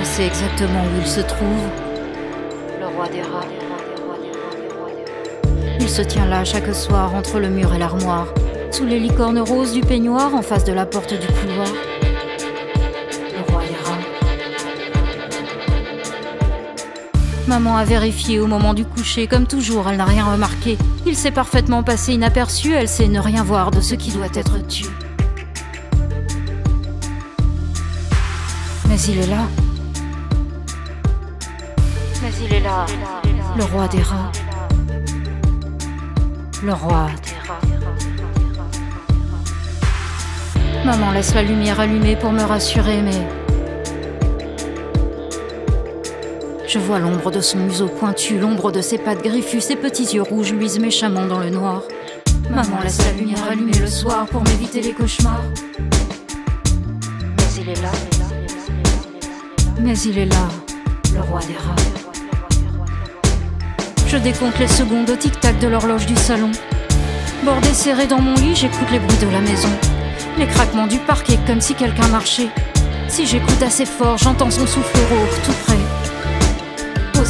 Je sais exactement où il se trouve. Le roi des rats. Il se tient là chaque soir entre le mur et l'armoire, sous les licornes roses du peignoir en face de la porte du couloir. Le roi des rats. Maman a vérifié au moment du coucher, comme toujours, elle n'a rien remarqué. Il s'est parfaitement passé inaperçu, elle sait ne rien voir de ce qui doit être tué. Mais il est là, il est là. le roi des rats, le roi des rats. Maman laisse la lumière allumée pour me rassurer, mais. Je vois l'ombre de son museau pointu, l'ombre de ses pattes griffues, ses petits yeux rouges luisent méchamment dans le noir. Maman laisse la lumière allumée le soir pour m'éviter les cauchemars. Mais il est là. Mais il est là, le roi des rats. Je décompte les secondes au tic-tac de l'horloge du salon. Bordé serré dans mon lit, j'écoute les bruits de la maison. Les craquements du parquet comme si quelqu'un marchait. Si j'écoute assez fort, j'entends son souffle rauque tout près.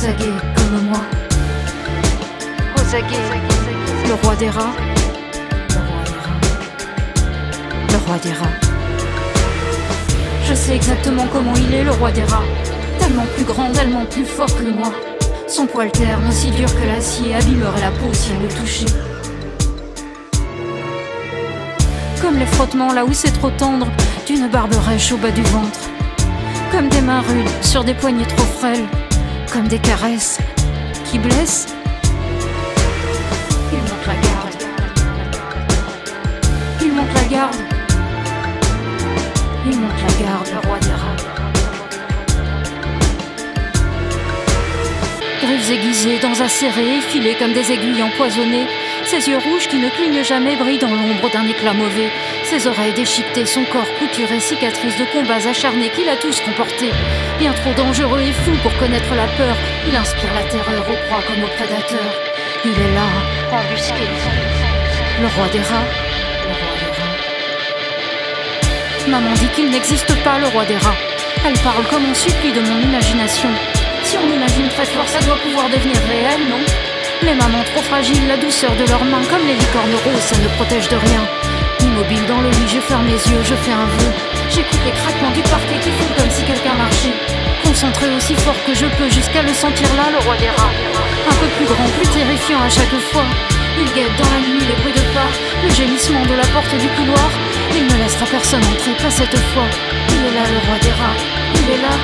Aguets comme moi, Aux aguets. le roi des rats. Le roi des rats. Le roi des rats. Je sais exactement comment il est, le roi des rats. Tellement plus grand, tellement plus fort que moi. Son poil terne, aussi dur que l'acier, abîmerait la peau si elle le touchait. Comme les frottements là où c'est trop tendre, d'une barbe rêche au bas du ventre. Comme des mains rudes sur des poignées trop frêles. Comme des caresses qui blessent. Il monte la garde. Il monte la garde. Griffes aiguisées, dents acérées, effilées comme des aiguilles empoisonnées. Ses yeux rouges qui ne clignent jamais brillent dans l'ombre d'un éclat mauvais. Ses oreilles déchiquetées, son corps couturé, cicatrices de combats acharnés qu'il a tous comportés. Bien trop dangereux et fou pour connaître la peur, il inspire la terreur aux proies comme aux prédateurs. Il est là, Embusqué. Le roi des rats. Maman dit qu'il n'existe pas le roi des rats. Elle parle comme on supplie de mon imagination. Si on imagine très fort, ça doit pouvoir devenir réel, non Les mamans trop fragiles, la douceur de leurs mains, comme les licornes roses, ça ne protège de rien. Immobile dans le lit, je ferme les yeux, je fais un vœu. J'écoute les craquements du parquet qui font comme si quelqu'un marchait. Concentré aussi fort que je peux jusqu'à le sentir là, le roi des rats. Un peu plus grand, plus terrifiant à chaque fois. Il guette dans la nuit les bruits de pas, le gémissement de la porte du couloir. Il ne laissera personne entrer, pas cette fois. Il est là, le roi des rats. Il est là,